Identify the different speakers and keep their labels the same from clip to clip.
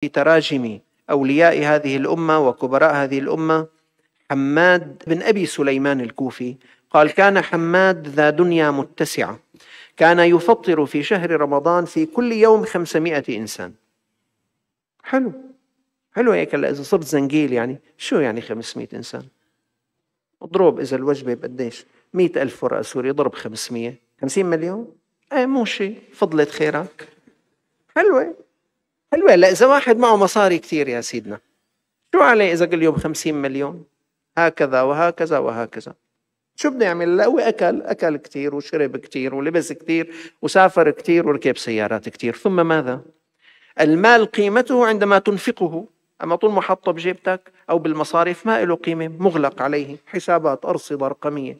Speaker 1: في تراجم أولياء هذه الأمة وكبراء هذه الأمة. حماد بن أبي سليمان الكوفي قال كان حماد ذا دنيا متسعة. كان يفطر في شهر رمضان في كل يوم خمسمائة إنسان. حلو. حلو هيك هلا إذا صرت زنكيل يعني. شو يعني 500 إنسان؟ اضرب إذا الوجبة بقديش؟ مئة ألف ورقة سوري ضرب 500 50 مليون؟ إيه مو شيء. فضلت خيرك. حلوة. حلوة. لا إذا واحد معه مصاري كثير يا سيدنا. شو عليه إذا كل يوم 50 مليون؟ هكذا وهكذا وهكذا. شو بده يعمل؟ لا هو أكل أكل كثير وشرب كثير ولبس كثير وسافر كثير وركب سيارات كثير. ثم ماذا؟ المال قيمته عندما تنفقه. أما طول ما حطه بجيبتك أو بالمصاريف ما له قيمة مغلق عليه. حسابات أرصدة رقمية.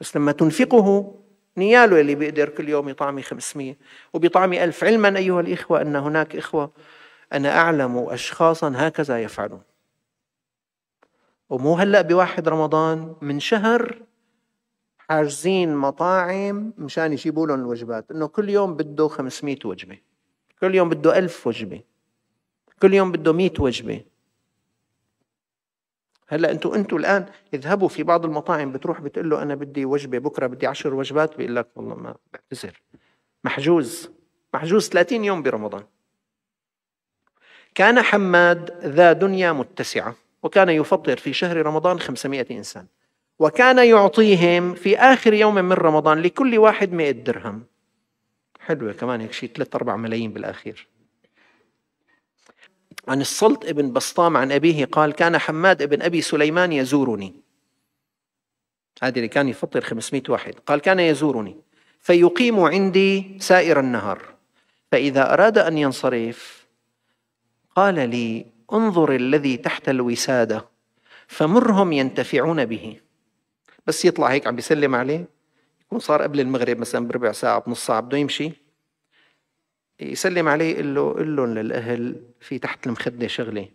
Speaker 1: بس لما تنفقه نياله اللي بيقدر كل يوم يطعمي 500 وبيطعمي ألف علما أيها الإخوة أن هناك إخوة. أنا أعلم أشخاصا هكذا يفعلون. ومو هلأ بواحد رمضان من شهر حاجزين مطاعم مشان يجيبوا لهم الوجبات. إنه كل يوم بده 500 وجبة. كل يوم بده ألف وجبة. كل يوم بده 100 وجبة. هلا أنتم أنتم الآن اذهبوا في بعض المطاعم بتروح بتقول له أنا بدي وجبة بكرة بدي 10 وجبات بيقول لك والله ما بعتذر. محجوز. محجوز 30 يوم برمضان. كان حماد ذا دنيا متسعة وكان يفطر في شهر رمضان 500 إنسان. وكان يعطيهم في آخر يوم من رمضان لكل واحد 100 درهم. حلوة كمان هيك شيء 3 4 ملايين بالأخير. عن السلط ابن بسطام عن أبيه قال كان حماد ابن أبي سليمان يزورني. هذه اللي كان يفطر 500 واحد. قال كان يزورني. فيقيم عندي سائر النهار. فإذا أراد أن ينصرف قال لي انظر الذي تحت الوسادة. فمرهم ينتفعون به. بس يطلع هيك عم بيسلم عليه. يكون صار قبل المغرب مثلا بربع ساعة بنص ساعة بده يمشي. يسلم عليه يقول له قل لهم للأهل في تحت المخدة شغلة.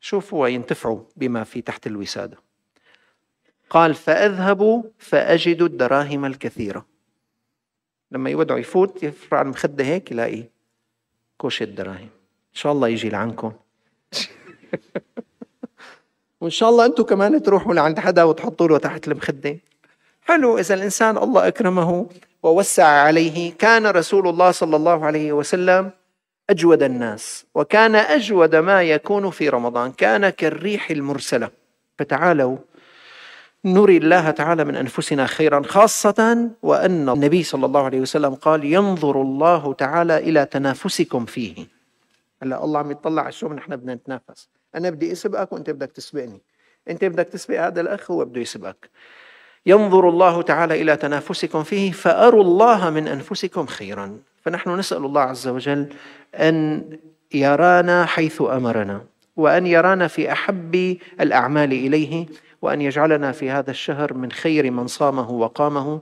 Speaker 1: شوفوا ينتفعوا بما في تحت الوسادة. قال فأذهب فأجد الدراهم الكثيرة. لما يودعوا يفوت يفرع على المخدة هيك يلاقي كوشة دراهم. إن شاء الله يجي لعنكم وإن شاء الله أنتم كمان تروحوا لعند حدا وتحطوا له تحت المخدة. حلو إذا الإنسان الله أكرمه ووسع عليه كان رسول الله صلى الله عليه وسلم أجود الناس وكان أجود ما يكون في رمضان كان كالريح المرسلة. فتعالوا نري الله تعالى من أنفسنا خيرا خاصة وأن النبي صلى الله عليه وسلم قال ينظر الله تعالى إلى تنافسكم فيه. هلا الله عم يطلع على شو نحن بدنا نتنافس. أنا بدي أسبقك وأنت بدك تسبقني. أنت بدك تسبق هذا الأخ هو بده يسبقك. ينظر الله تعالى إلى تنافسكم فيه فأروا الله من أنفسكم خيرا. فنحن نسأل الله عز وجل أن يرانا حيث أمرنا وأن يرانا في أحب الأعمال إليه وأن يجعلنا في هذا الشهر من خير من صامه وقامه.